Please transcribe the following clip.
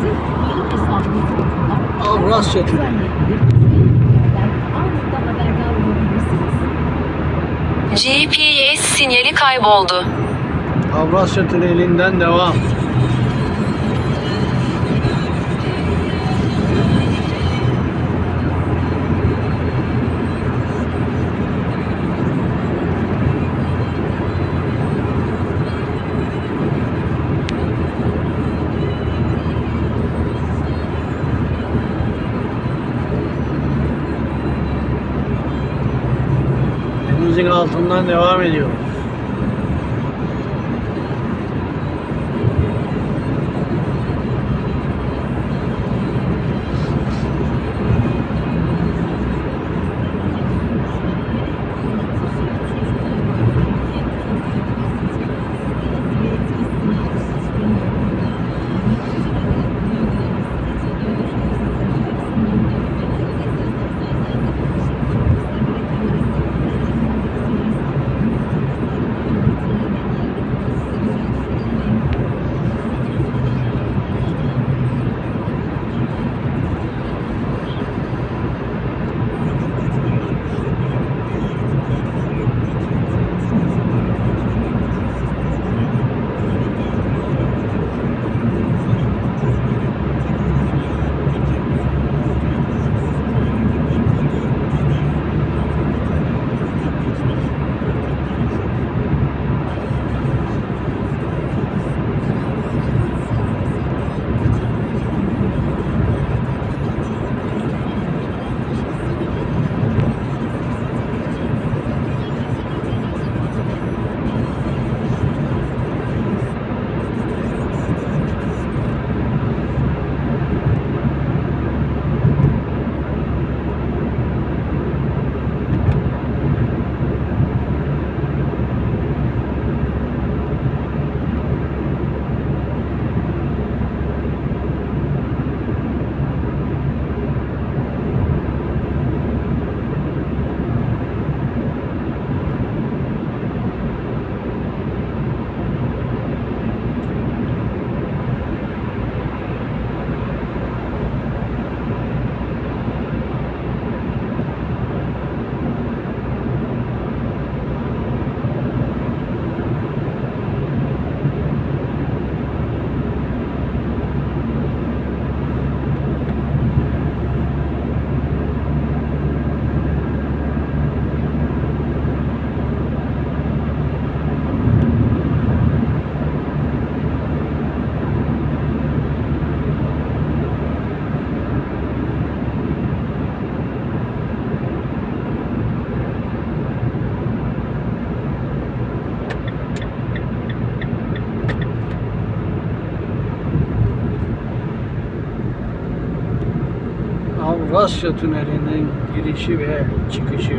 Siz hesabınız tarafından Avrasya Tüneli. GPS sinyali kayboldu. Avrasya Tüneli'nden devam. Denizin altından devam ediyor. Avrasya Tüneli'nin girişi ve çıkışı.